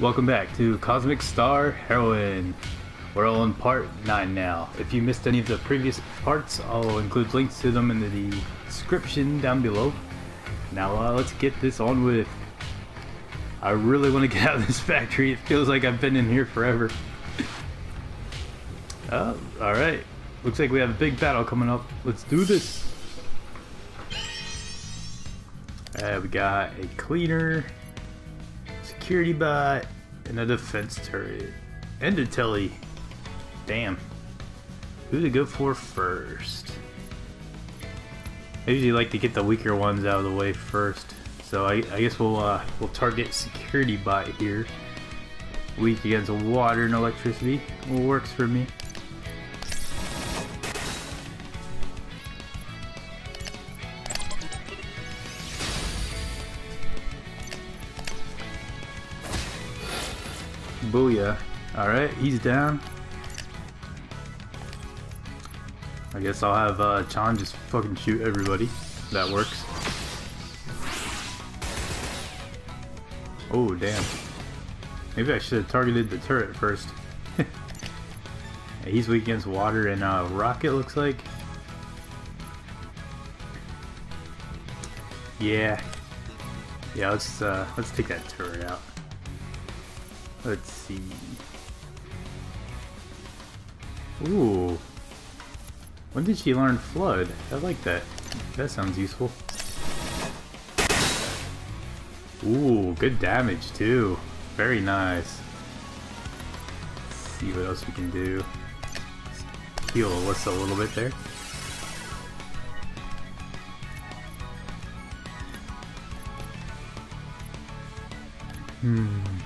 Welcome back to Cosmic Star Heroine. We're in part 9 now. If you missed any of the previous parts, I'll include links to them in the description down below. Now uh, let's get this on with. I really want to get out of this factory. It feels like I've been in here forever. oh, alright. Looks like we have a big battle coming up. Let's do this. Uh, we got a cleaner, security bot, and a defense turret. And a telly. Damn. Who to go for first? I usually like to get the weaker ones out of the way first. So I, I guess we'll uh, we'll target security bot here. Weak against water and electricity. Works for me. Booyah. Alright, he's down. I guess I'll have uh, Chahn just fucking shoot everybody. That works. Oh, damn. Maybe I should have targeted the turret first. he's weak against water and uh, rocket, looks like. Yeah. Yeah, let's uh, let's take that turret out. Let's see. Ooh. When did she learn Flood? I like that. That sounds useful. Ooh, good damage too. Very nice. Let's see what else we can do. Heal Alyssa a little bit there. Hmm.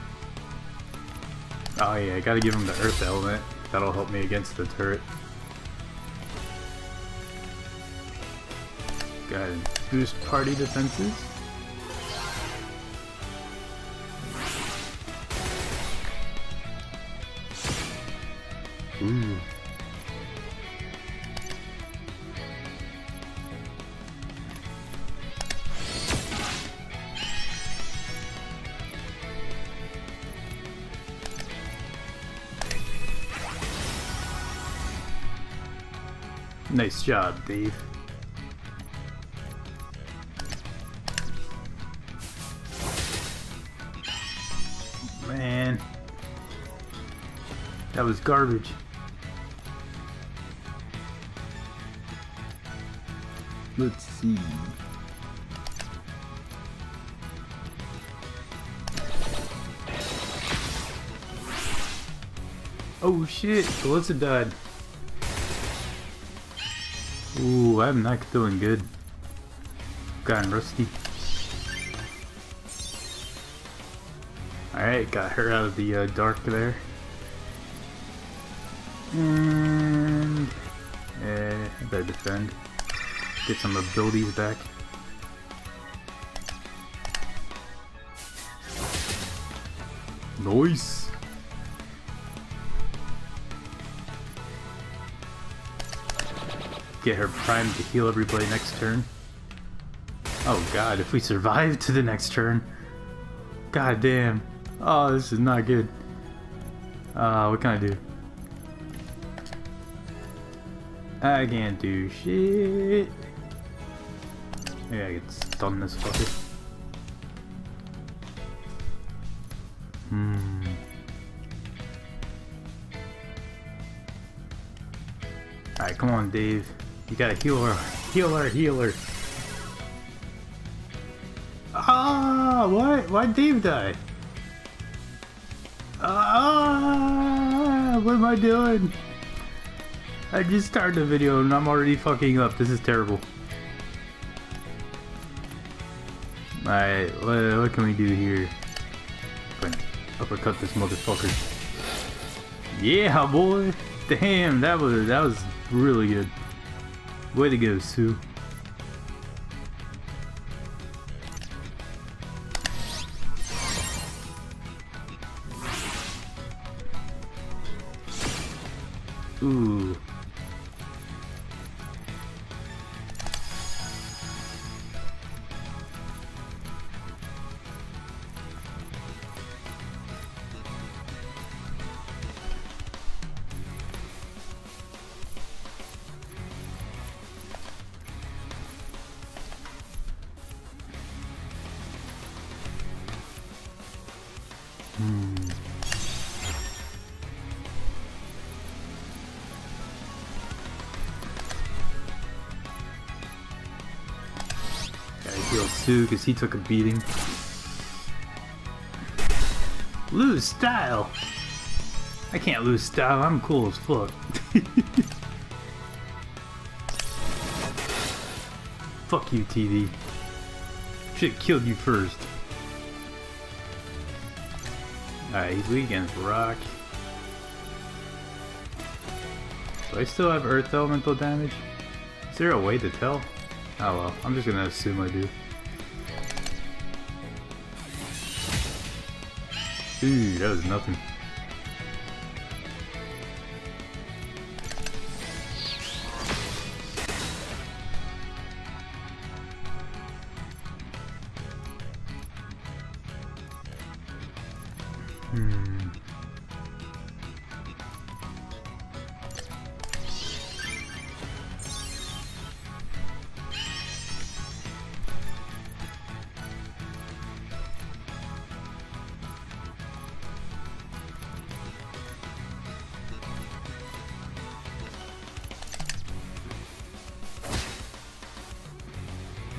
Oh yeah, I gotta give him the earth element. That'll help me against the turret. Go ahead and boost party defenses. Ooh. Nice job, Dave. Man. That was garbage. Let's see. Oh shit, Alyssa died. Ooh, I'm not doing good. Gotten rusty. Alright, got her out of the uh, dark there. And... Eh, I better defend. Get some abilities back. Nice! Get her primed to heal everybody next turn. Oh god, if we survive to the next turn. God damn. Oh, this is not good. Uh, what can I do? I can't do shit. Maybe I could stun this fucker. Hmm. Alright, come on, Dave. You gotta heal her. Heal her, heal her. Ah, what? Why'd Dave die? Ah, what am I doing? I just started the video and I'm already fucking up. This is terrible. Alright, what, what, can we do here? Uppercut this motherfucker. Yeah, boy! Damn, that was that was really good. Way to go, Sue. Hmm. Gotta Sue because he took a beating. Lose style! I can't lose style, I'm cool as fuck. fuck you, TV. Should've killed you first. Alright, he's weak against rock. Do I still have earth elemental damage? Is there a way to tell? Oh well, I'm just gonna assume I do. Ooh, that was nothing.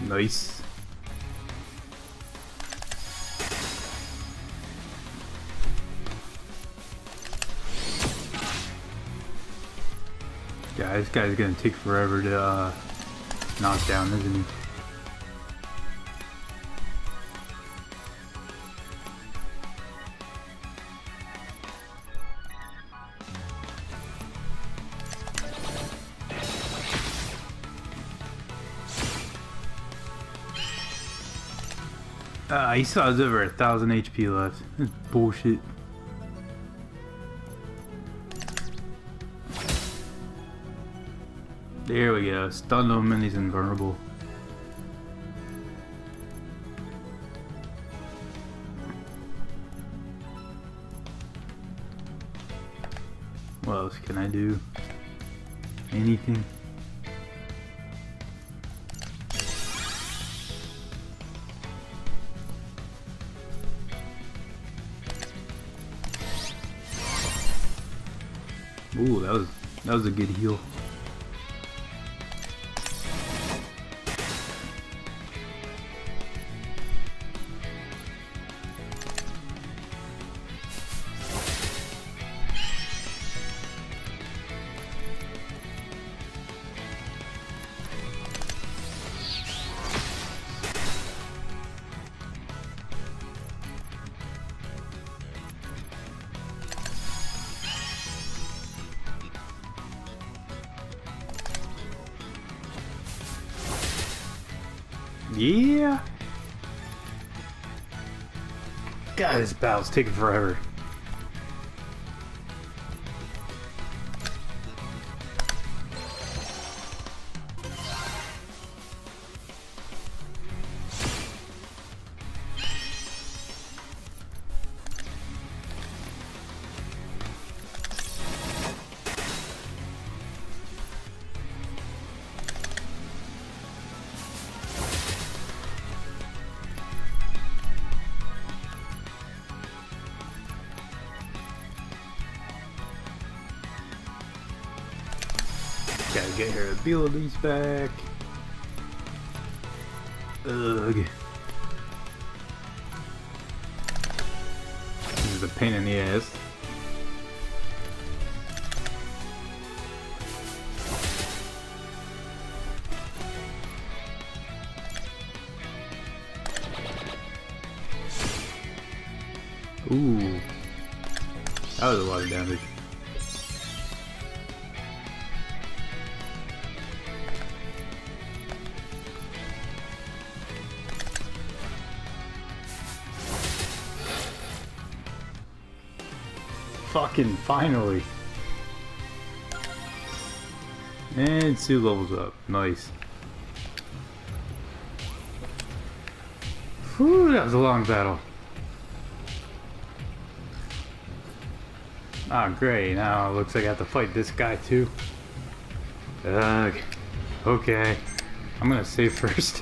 Nice. Yeah, this guy's gonna take forever to uh, knock down, isn't he? Uh, he still has over a thousand HP left. That's bullshit. There we go. Stun him and he's invulnerable. What else can I do? Anything? Ooh, that was that was a good heal. Yeah. God, this battle's taking forever. Gotta get her abilities back. Ugh. This is a pain in the ass. Ooh. That was a lot of damage. Fucking finally. And Sue levels up. Nice. Whew, that was a long battle. Ah, great. Now it looks like I have to fight this guy too. Ugh. Okay. I'm gonna save first.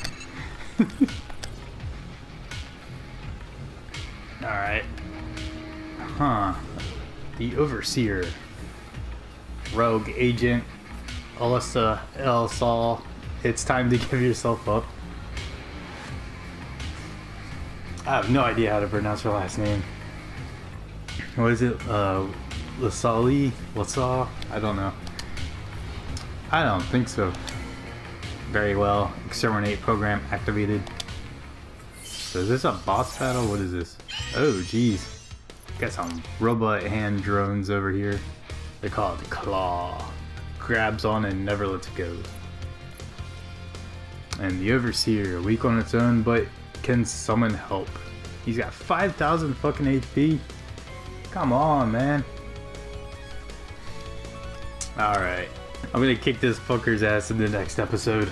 Alright. Huh. The Overseer. Rogue Agent. Alyssa El Sol. It's time to give yourself up. I have no idea how to pronounce her last name. What is it? Uh, Lasali? Lasaw? I don't know. I don't think so. Very well. Exterminate program activated. So is this a boss battle? What is this? Oh, jeez. Got some robot hand drones over here. They're called Claw. Grabs on and never lets go. And the Overseer, weak on its own, but can summon help. He's got 5,000 fucking HP. Come on, man. Alright. I'm gonna kick this fucker's ass in the next episode.